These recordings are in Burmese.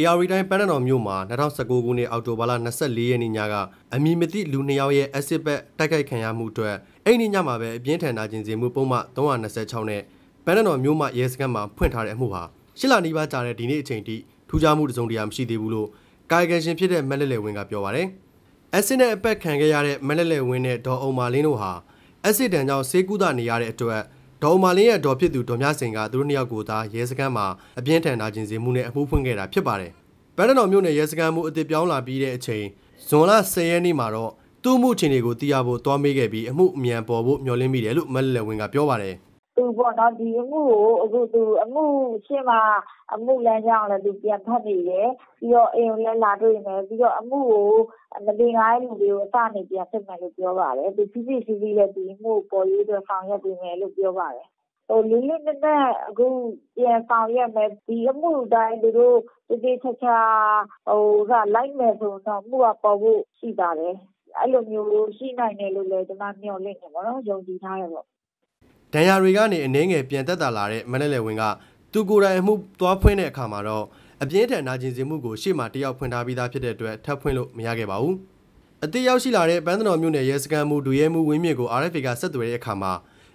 AR တိုင်းပန်းတော်မြို့မှာ2019ခုနှစ်အောက်တိုဘာလ24ရက်နေ့ညကအမည်မသိလူနှစ်ယောက်ရဲ့ acid ဘက်တိုက်ခိုက်ခံရမှုအတွက်အဲ့ဒီညမှာပဲအပြင်းထန်နာကျင်စေမှုပုံမှန်326နဲ့ပန်းတော်မြို့မှာရဲစခန်းမှာဖွင့်ထားတဲ့အမှုဟာရှစ်လနီးပါးကြာတဲ့ဒီနေ့အချိန်ထိထူးခြားမှုတစုံတရာမရှိသေးဘူးလို့ကာယကံရှင်ဖြစ်တဲ့မက်လက်လေဝင်းကပြောပါတယ်။ acid နဲ့အပက်ခံခဲ့ရတဲ့မက်လက်လေဝင်းနဲ့ဒေါ်အောင်မာလင်းတို့ဟာ acid တန်ကြောင့်ဆေးကုသနေရတဲ့အတွက် ဒေါ်မာလင်းရဲ့ဒေါ်ဖြစ်သူဒေါ်မြစင်ကသူတို့နှစ်ယောက်ကိုသာရဲစခန်းမှာအပြင်းထန်နာကျင်စေမှုနဲ့အမှုဖွင့်ခဲ့တာဖြစ်ပါတယ်။ပန်းတော်မြို့နယ်ရဲစခန်းမှုအစ်စ်ပြောင်းလာပြီးတဲ့အချိန်ဇွန်လ10ရက်နေ့မှာတော့သူ့မှုချင်းတွေကိုသိရဖို့တွားမေးခဲ့ပြီးအမှုအမြန်ပေါ်ဖို့မျှော်လင့်မိတယ်လို့မက်လက်ဝင်းကပြောပါတယ်။ သူပေါ့နော်ဒီအမှုကိုအခုသူအမှုရှင်းမှာအမှုလမ်းကြောင်းလည်းသူပြန်ဖတ်နေတယ်ပြီးတော့အိမ်လည်းလာတွေ့မယ်ပြီးတော့အမှုကိုမတင်ကားလူတွေကိုအစနေပြန်စစ်မယ်လို့ပြောပါတယ်သူစီစီစီစီလည်းဒီအမှုပေါ်ရေးအတွက်ဆောင်ရွက်ပေးမယ်လို့ပြောပါတယ်ဟိုလေးလေးနက်နက်အခုပြန်ဆောင်ရွက်မယ်ဒီအမှုတိုင်းသူတို့ဒီဒီချာချာဟိုကလိုက်မယ်ဆိုတော့မှုကပေါ်ဖို့ရှိပါတယ်အဲ့လိုမျိုးရှိနိုင်တယ်လို့လည်းကျွန်မမျှော်လင့်နေပါတော့ယုံကြည်ထားရပေါ့ ဒဏ်ရာတွေကနေအနှင်းငယ်ပြန်သက်သာလာတဲ့မနက်လယ်ဝင်ကသူကိုယ်တိုင်အမှုသွားဖွင့်တဲ့အခါမှာတော့အပြင်းထန်နာကျင်စေမှုကိုရှေ့မှာတယောက်ဖွင့်ထားပြီးသားဖြစ်တဲ့အတွက်ထပ်ဖွင့်လို့မရခဲ့ပါဘူး။အတိရောက်ရှိလာတဲ့ပန်းသတော်မြို့နယ်ရဲစခန်းမှုဒူရဲမှုဝင်းမြင့်ကို RFA ကဆက်သွယ်တဲ့အခါမှာ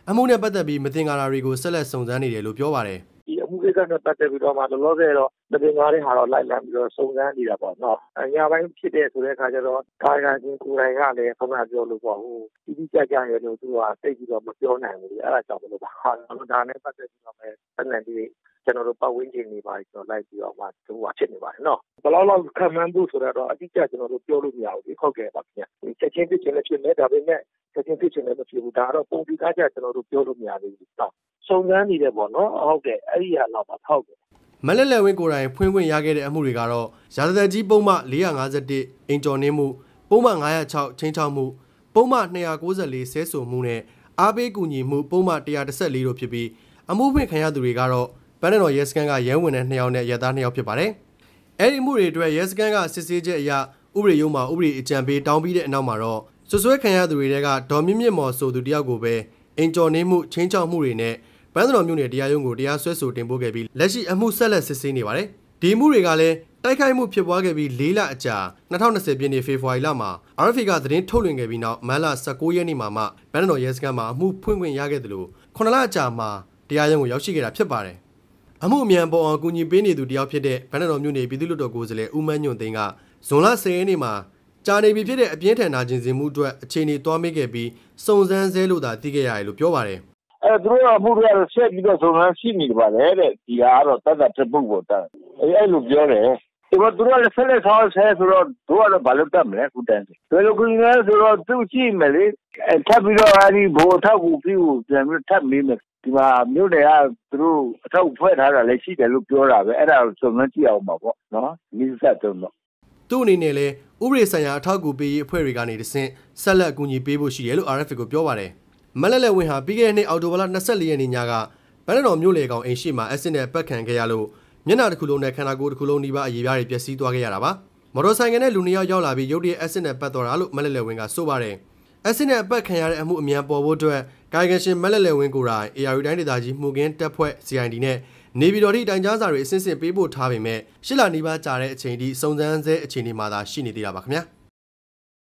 အမှုနဲ့ပတ်သက်ပြီးမတင်ကားတာတွေကိုဆက်လက်စုံစမ်းနေတယ်လို့ပြောပါတယ်။ဒီ အမှုကိစ္စနဲ့ပတ်သက်ပြီးတော့မှလောလောဆယ်တော့မတင်ကားတဲ့ဟာတော့လိုက်လံပြီးတော့စုံစမ်းနေတာပေါ့နော်။ညပိုင်းဖြစ်တဲ့ဆိုတဲ့အခါကျတော့ကာယကံရှင်ကိုယ်တိုင်ကလည်းခဏပြောလို့ပေါ့ဟိုတိတိကျကျရလို့သူကသိပြီးတော့မပြောနိုင်ဘူး။အဲ့ဒါကြောင့်မလို့ပါ။ဒါနဲ့ပတ်သက်ပြီးတော့ပဲဆက်လက်ပြီးကျွန်တော်တို့ပတ်ဝန်းကျင်တွေပါကျွန်တော်လိုက်ပြီးတော့မှသူကဖြစ်နေပါတယ်နော်ဘယ်လောက်လောက်ခံမှန်းဖို့ဆိုတော့အတိအကျကျွန်တော်တို့ပြောလို့မရဘူးဒီဟုတ်ကဲ့ပါခင်ဗျချက်ချင်းဖြစ်ချင်လည်းဖြစ်မယ်ဒါပေမဲ့ချက်ချင်းဖြစ်ချင်လည်းမဖြစ်ဘူးဒါတော့ပုံပြီးသားကြကျွန်တော်တို့ပြောလို့မရသေးဘူးနော် စုံစမ်းနေတယ်ပေါ့နော်ဟုတ်ကဲ့အဲ့ဒီဟာတော့ပါဟုတ်ကဲ့မလက်လက်ဝင်းကိုယ်တိုင်ဖွင့်ခွင့်ရခဲ့တဲ့အမှုတွေကတော့ရာဇသက်ကြီးပုံမှ451အင်ကျော်နှင်းမှုပုံမှ906ချင်းချောက်မှုပုံမှ294ဆဲဆိုမှုနဲ့အားပေးကူညီမှုပုံမှ114တို့ဖြစ်ပြီးအမှုဖွင့်ခံရသူတွေကတော့ပန်းတော်ရဲစခန်းကရဲဝင်တဲ့2ယောက်နဲ့ရဲသား2ယောက်ဖြစ်ပါတယ်။အဲဒီမှုတွေအတွက်ရဲစခန်းကစစ်ဆေးချက်အရဥပဒေရုံးမှာဥပဒေအကြံပေးတောင်းပြီးတဲ့အနောက်မှာတော့ဆွဆွဲခံရသူတွေတဲကဒေါ်မြင့်မြင့်မော်ဆိုသူတယောက်ကိုပဲအင်ကျော်နေမှုချင်းချောက်မှုတွေနဲ့ ပန်းတော်မြို့နယ်တရားရုံးကိုတရားစွဲဆိုတင်ပို့ခဲ့ပြီးလက်ရှိအမှုဆက်လက်စစ်ဆေးနေပါတယ်။ဒီမှုတွေကလည်းတိုက်ခိုက်မှုဖြစ်ပွားခဲ့ပြီး၄လအကြာ2020ပြည့်နှစ်ဖေဖော်ဝါရီလမှာ RFA ကသတင်းထုတ်လွှင့်ခဲ့ပြီးနောက်မန်လ19ရက်နေ့မှာမှဘန်တော်ရဲစခန်းမှာအမှုဖွင့်ခွင့်ရခဲ့တယ်လို့9လအကြာမှာတရားရုံးကိုရောက်ရှိခဲ့တာဖြစ်ပါတယ်အမှုအမြန်ပေါ်အောင်ကူညီပေးနေသူတယောက်ဖြစ်တဲ့ဗန္ဒတော်မြို့နယ်ပြည်သူ့လွှတ်တော်ကိုယ်စားလှယ်ဦးမန်းညွန့်သိန်းကဇွန်လ10ရက်နေ့မှာကြာနေပြီဖြစ်တဲ့အပြင်းထန်နာကျင်စင်မှုအတွက်အခြေအနေတွားမိခဲ့ပြီးစုံစမ်းဆဲလို့သာသိခဲ့ရတယ်လို့ပြောပါတယ် အဲသူတို့ကမှုတွေကတော့ဆက်ပြီးတော့စုံစမ်းရှိနေပါလေတဲ့ဒီကတော့တတ်တတ်တဲ့ပုဂ္ဂိုလ်တတ်အဲအဲ့လိုပြောတယ်ဒီမှာသူတို့လည်းဆက်လက်ဆောင်ဆဲဆိုတော့တို့ကတော့ဘာလို့တတ်မလဲခုတန်းဘယ်လိုကူညီလဲဆိုတော့သူကြည့်မယ်လေထပ်ပြီးတော့အဲဒီဘိုးထောက်ကူပြီးပြန်ပြီးထပ်မေးမယ်ဒီမှာမြို့နယ်ကသူတို့အထောက်ဖွဲ့ထားတာလည်းရှိတယ်လို့ပြောတာပဲအဲ့ဒါကိုစုံစမ်းကြည့်အောင်ပါပေါ့နော်မိဆက်တုံးတော့သူ့အနေနဲ့လည်းဥပဒေဆိုင်ရာအထောက်အကူပေးရေးအဖွဲ့တွေကနေတဆင့်ဆက်လက်အကူအညီပေးဖို့ရှိတယ်လို့ RFA ကိုပြောပါတယ် မလက်လက်ဝင်းဟာပြီးခဲ့တဲ့နှစ်အောက်တိုဘာလ24ရက်နေ့ညကဗန်းတော်မြို့လေကောင်အိမ်ရှိမှာအက်ဆစ်နဲ့ပတ်ခံခဲ့ရလို့မျက်နှာတစ်ခုလုံးနဲ့ခန္ဓာကိုယ်တစ်ခုလုံးဒီပါအရေးပြားတွေပျက်စီးသွားခဲ့ရတာပါမော်တော်ဆိုင်ကယ်နဲ့လူနှစ်ယောက်ရောက်လာပြီးရုတ်တရက်အက်ဆစ်နဲ့ပတ်သွားတာလို့မလက်လက်ဝင်းကဆိုပါတယ်အက်ဆစ်နဲ့အပတ်ခံရတဲ့အမှုအမြန်ပေါ်ဖို့အတွက်ကာယကရှင်မက်လက်လက်ဝင်းကိုယ်တိုင် AR တိုင်းဒေသကြီးမှုကင်းတပ်ဖွဲ့ CID နဲ့နေပြည်တော်ထိတိုင်ကြားစာတွေအစစ်စစ်ပေးပို့ထားပေမဲ့ရှစ်လနီးပါးကြာတဲ့အချိန်ထိစုံစမ်းဆဲအချိန်ဒီမှာသာရှိနေသေးတာပါခင်ဗျာ